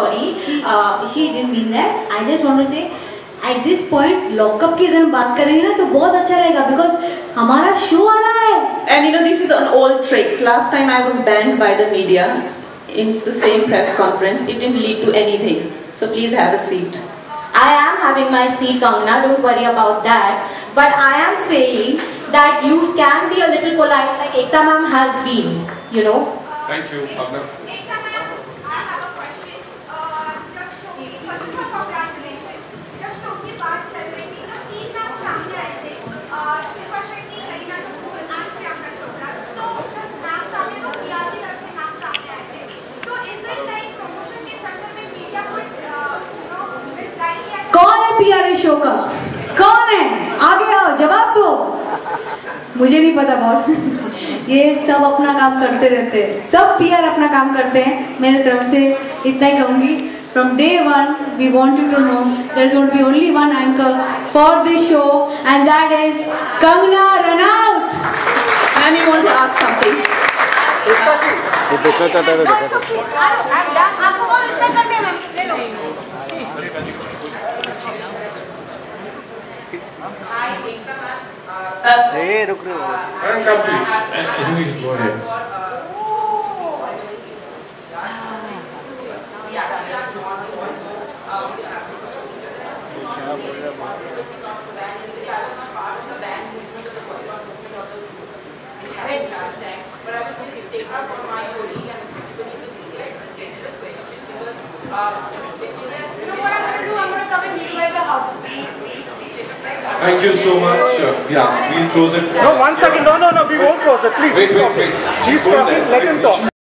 sorry. She, Uh, she didn't mean that. I just want to say, at this point, lockup की अगर हम बात करेंगे ना तो बहुत अच्छा रहेगा because हमारा show आ रहा है. And you know, this is an old trick. Last time I was banned by the media in the same press conference. It didn't lead to anything. So please have a seat. I am having my seat, Kangna. Don't worry about that. But I am saying that you can be a little polite, like Ekta ma'am has been. You know. Thank you, Abner. show का? कौन है? आगे आओ, जवाब दो. मुझे नहीं पता बॉस ये सब अपना काम करते रहते हैं सब पीआर अपना काम करते हैं मेरे तरफ़ से इतना ही कहूँगी from day one we want you to know there is be only one anchor for this show and that is Kangana Ranaut Ma'am, you want to ask something? ये रुक रहे हो And come to you. I think we should go ahead. But I was saying, take up on my colleague and people in the media, a general question because, uh, Thank you so much. Uh, yeah, we'll close it. No, one second. No, no, no. We won't close it. Please. Wait, wait, wait. She's talking. Let him talk.